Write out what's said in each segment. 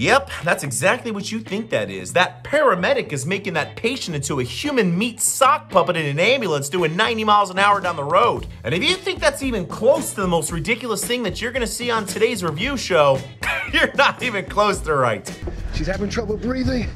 Yep, that's exactly what you think that is. That paramedic is making that patient into a human meat sock puppet in an ambulance doing 90 miles an hour down the road. And if you think that's even close to the most ridiculous thing that you're gonna see on today's review show, you're not even close to right. She's having trouble breathing.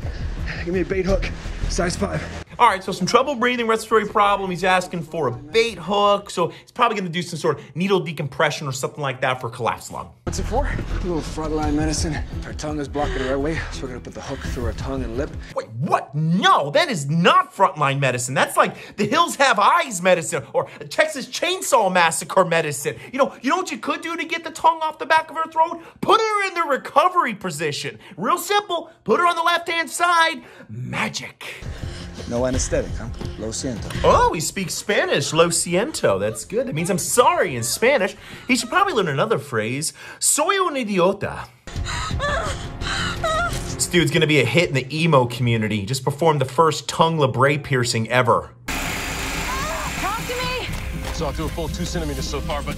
Give me a bait hook, size five. All right, so some trouble breathing, respiratory problem. He's asking for a bait hook, so he's probably gonna do some sort of needle decompression or something like that for collapsed lung. What's it for? A little frontline medicine. Our tongue is blocking the right way, so we're gonna put the hook through our tongue and lip. Wait, what? No, that is not frontline medicine. That's like the Hills Have Eyes medicine or Texas Chainsaw Massacre medicine. You know, you know what you could do to get the tongue off the back of her throat? Put her in the recovery position. Real simple. Put her on the left-hand side. Magic. No anesthetic, huh? Lo siento. Oh, he speaks Spanish. Lo siento. That's good. That means I'm sorry in Spanish. He should probably learn another phrase. Soy un idiota. This dude's gonna be a hit in the emo community. He just performed the first tongue labret piercing ever. Talk to me! Saw through a full two centimeters so far, but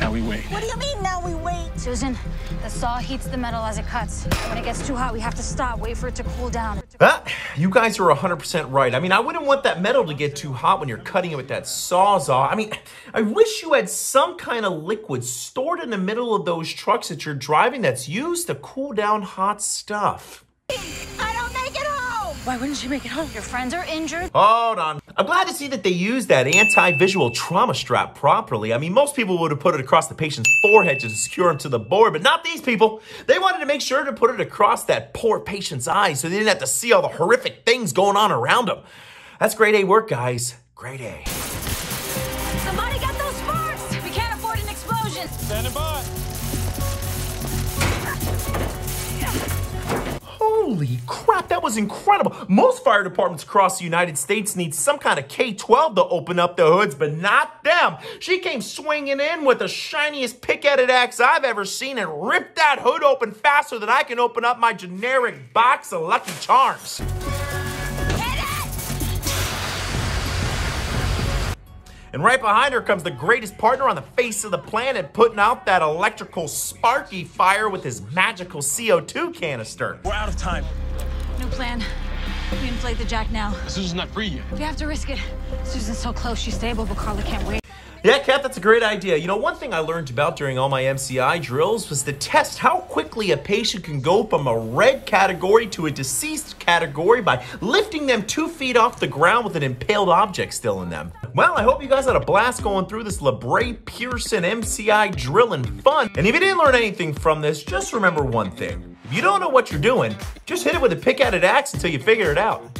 now we wait. What do you mean now we wait? Susan, the saw heats the metal as it cuts. When it gets too hot, we have to stop, wait for it to cool down. Ah, you guys are 100% right. I mean, I wouldn't want that metal to get too hot when you're cutting it with that sawzall. I mean, I wish you had some kind of liquid stored in the middle of those trucks that you're driving that's used to cool down hot stuff. Why wouldn't you make it home? Your friends are injured. Hold on. I'm glad to see that they used that anti-visual trauma strap properly. I mean, most people would have put it across the patient's forehead to secure him to the board, but not these people. They wanted to make sure to put it across that poor patient's eyes so they didn't have to see all the horrific things going on around them. That's grade A work, guys. Grade A. Somebody get those sparks! We can't afford an explosion. Standing by. Holy crap, that was incredible. Most fire departments across the United States need some kind of K-12 to open up the hoods, but not them. She came swinging in with the shiniest pick-headed axe I've ever seen and ripped that hood open faster than I can open up my generic box of Lucky Charms. And right behind her comes the greatest partner on the face of the planet, putting out that electrical sparky fire with his magical CO2 canister. We're out of time. New plan. We inflate the jack now. Susan's not free yet. We have to risk it. Susan's so close, she's stable, but Carla can't wait. Yeah, Kat, that's a great idea. You know, one thing I learned about during all my MCI drills was to test how quickly a patient can go from a red category to a deceased category by lifting them two feet off the ground with an impaled object still in them. Well, I hope you guys had a blast going through this labret piercing MCI drill and fun. And if you didn't learn anything from this, just remember one thing. If you don't know what you're doing, just hit it with a pick-headed axe until you figure it out.